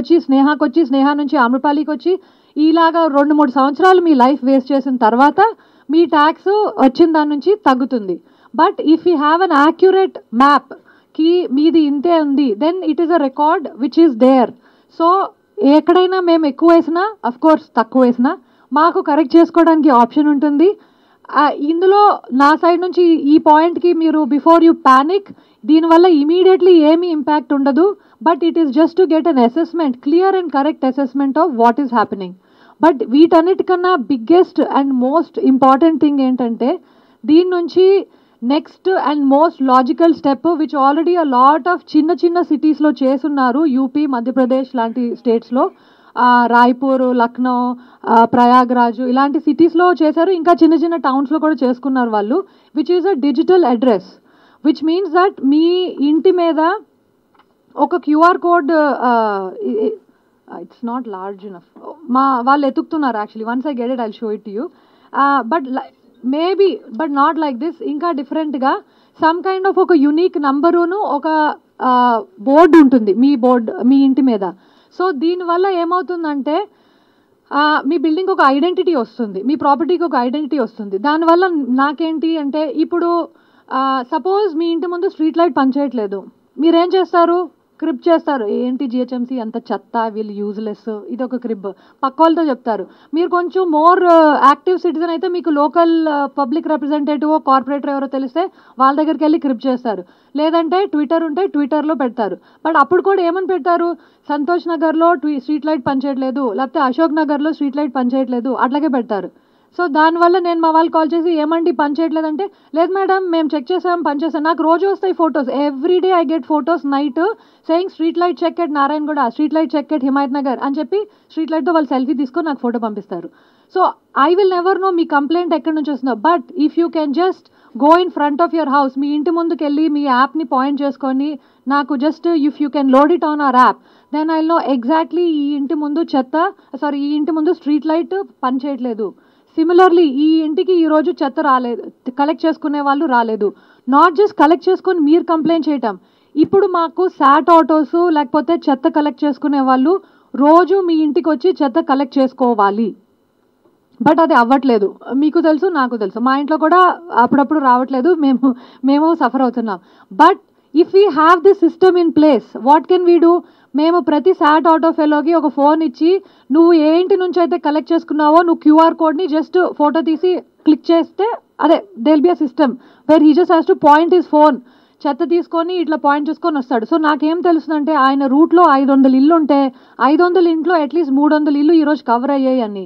వచ్చి స్నేహకు వచ్చి స్నేహ నుంచి అమృపాలికి వచ్చి ఇలాగా రెండు మూడు సంవత్సరాలు మీ లైఫ్ వేస్ట్ చేసిన తర్వాత మీ ట్యాక్స్ వచ్చిన దాని నుంచి తగ్గుతుంది. But if you have an accurate మ్యాప్కి మీది ఇంతే ఉంది then it is a record which is there. So ఎక్కడైనా మేము ఎక్కువ వేసినా అఫ్ కోర్స్ తక్కువ వేసినా మాకు కరెక్ట్ చేసుకోవడానికి ఆప్షన్ ఉంటుంది. ఇందులో నా సైడ్ నుంచి ఈ పాయింట్కి మీరు బిఫోర్ యూ ప్యానిక్ దీనివల్ల ఇమీడియట్లీ ఏమీ ఇంపాక్ట్ ఉండదు. But it is just to get an assessment clear and correct assessment of what is happening but వీటన్నిటికన్నా biggest and most important thing ఏంటంటే దీని నుంచి next and most logical step which already a lot of చిన్న చిన్న సిటీస్లో చేసున్నారు UP Madhya Pradesh లాంటి స్టేట్స్లో రాయ్పూర్ లక్నో ఆ, ప్రయాగ్రాజ్ ఇలాంటి సిటీస్లో చేశారు. ఇంకా చిన్న చిన్న టౌన్స్లో కూడా చేసుకున్నారు వాళ్ళు which is a digital address which means that మీ ఇంటి మీద ఒక QR code it's not large enough మా వాళ్ళు ఎతుకుతున్నారు actually once I get it I show it you but maybe but not like this ఇంకా డిఫరెంట్గా సమ్ కైండ్ ఆఫ్ ఒక unique నంబరును ఒక బోర్డు ఉంటుంది మీ బోర్డు మీ ఇంటి మీద. సో దీనివల్ల ఏమవుతుందంటే మీ బిల్డింగ్ ఒక ఐడెంటిటీ వస్తుంది మీ ప్రాపర్టీకి ఒక ఐడెంటిటీ వస్తుంది. దానివల్ల నాకేంటి అంటే ఇప్పుడు సపోజ్ మీ ఇంటి ముందు స్ట్రీట్ లైట్ పనిచేయట్లేదు. మీరేం చేస్తారు? క్రిబ్ చేస్తారు. ఏంటి జిహెచ్ఎంసీ అంత చెత్త వీళ్ళు యూజ్లెస్ ఇది ఒక క్రిబ్ పక్క వాళ్ళతో చెప్తారు. మీరు కొంచెం మోర్ యాక్టివ్ సిటిజన్ అయితే మీకు లోకల్ పబ్లిక్ రిప్రజెంటేటివ్ కార్పొరేటర్ ఎవరో తెలిస్తే వాళ్ళ దగ్గరికి వెళ్ళి క్రిబ్ చేస్తారు. లేదంటే ట్విట్టర్ ఉంటే ట్విట్టర్లో పెడతారు. బట్ అప్పుడు కూడా ఏమని పెడతారు? సంతోష్ నగర్లో ట్వీ స్ట్రీట్ లైట్ పనిచేయట్లేదు. లేకపోతే అశోక్ నగర్లో స్ట్రీట్ లైట్ పనిచేయట్లేదు. అట్లాగే పెడతారు. సో దానివల్ల నేను మా వాళ్ళు కాల్ చేసి ఏమండి పని చేయట్లేదంటే? లేదు మేడం మేము చెక్ చేసాం పని చేసాం. నాకు రోజు వస్తాయి photos. Every day I get photos night saying street light check at Narayanguda street light check at Himayatnagar అని చెప్పి స్ట్రీట్ లైట్తో వాళ్ళు సెల్ఫీ తీసుకొని నాకు ఫోటో పంపిస్తారు. So I will never know me complaint ఎక్కడి నుంచి వస్తుందో. But if you can just go in front of your house మీ ఇంటి ముందుకు వెళ్ళి మీ యాప్ని పాయింట్ చేసుకొని నాకు just if you can load it on our app then I know exactly ఈ ఇంటి ముందు చెత్త సారీ ఈ ఇంటి ముందు స్ట్రీట్ లైట్ పని చేయట్లేదు. సిమిలర్లీ ఈ ఇంటికి ఈరోజు చెత్త రాలేదు. కలెక్ట్ చేసుకునే వాళ్ళు రాలేదు. నాట్ జస్ట్ కలెక్ట్ చేసుకొని మీరు కంప్లైంట్ చేయటం. ఇప్పుడు మాకు శాట్ ఆటోస్ లేకపోతే చెత్త కలెక్ట్ చేసుకునే వాళ్ళు రోజు మీ ఇంటికి వచ్చి చెత్త కలెక్ట్ చేసుకోవాలి. బట్ అది అవ్వట్లేదు. మీకు తెలుసు నాకు తెలుసు. మా ఇంట్లో కూడా అప్పుడప్పుడు రావట్లేదు. మేము మేము సఫర్ అవుతున్నాం. But if we have this system in place what can we do మేము ప్రతి సాట్ ఆటో ఫెలోకి ఒక ఫోన్ ఇచ్చి నువ్వు ఏ ఇంటి నుంచి అయితే కలెక్ట్ చేసుకున్నావో నువ్వు క్యూఆర్ కోడ్ని జస్ట్ ఫోటో తీసి క్లిక్ చేస్తే అదే there'll be a system where he just has to point his phone చెత్త తీసుకొని ఇట్లా పాయింట్ చేసుకొని వస్తాడు. సో నాకేం తెలుస్తుందంటే ఆయన రూట్లో ఐదు వందల ఇల్లు ఉంటే ఐదు వందల ఇంట్లో అట్లీస్ట్ మూడు వందల ఇల్లు ఈరోజు కవర్ అయ్యాయి అని.